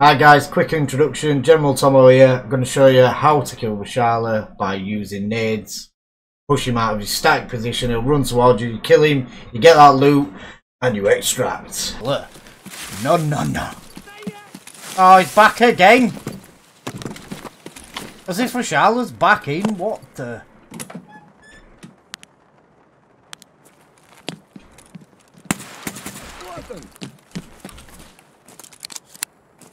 Hi guys, quick introduction. General Tomo here. I'm going to show you how to kill Reshala by using nades. Push him out of his static position, he'll run towards you, you kill him, you get that loot, and you extract. Look. No, no, no. Oh, he's back again! As if Reshala's back in, what the...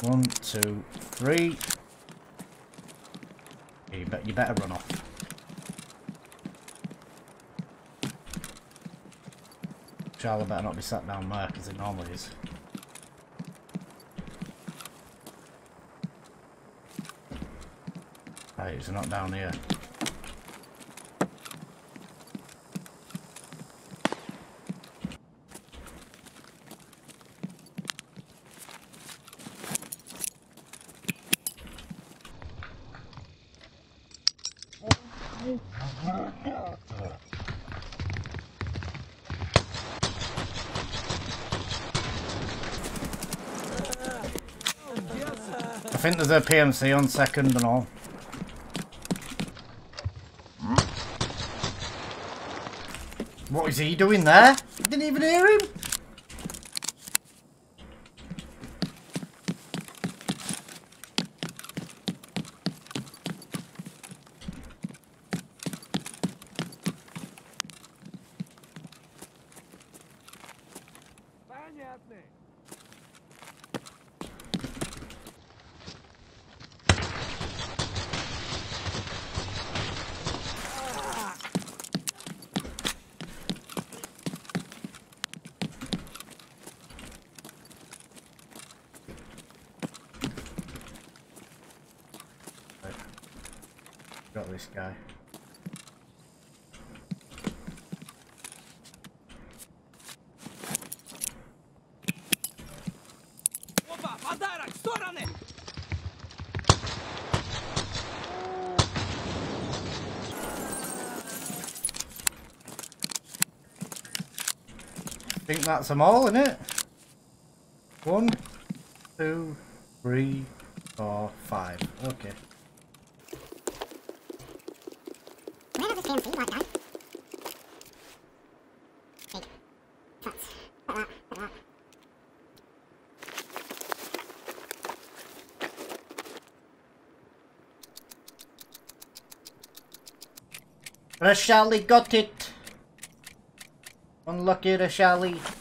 One, two, three. You, be you better run off. Charlie better not be sat down there because it normally is. Right, he's not down here. I think there's a PMC on second and all. What is he doing there? I didn't even hear him. Понятно. Got this guy. подарок, в стороны! think that's them all, isn't it? One, two, three, four, five. Okay. Reshala got it. Unlucky Reshala.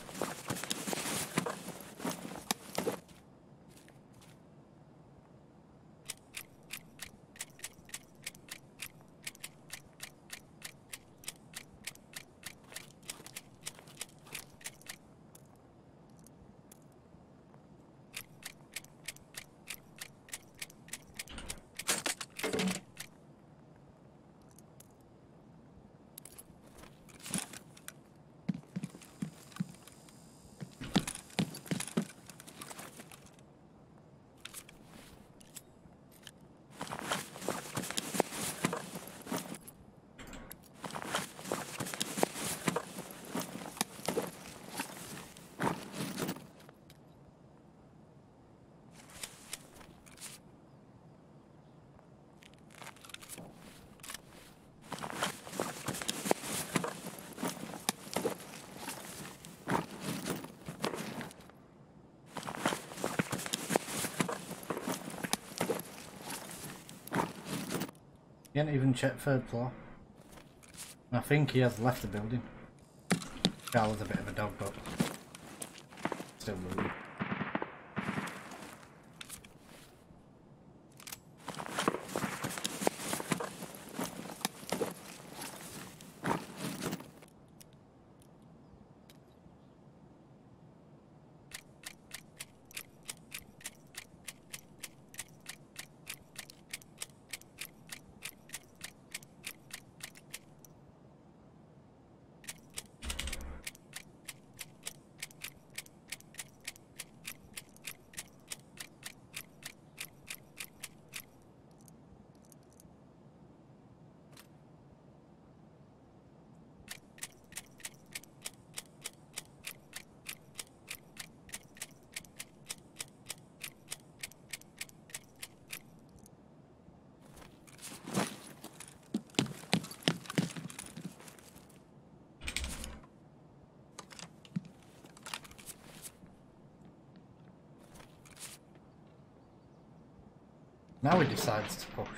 He didn't even check third floor. I think he has left the building. Charles is a bit of a dog, but still moving. Now he decides to push.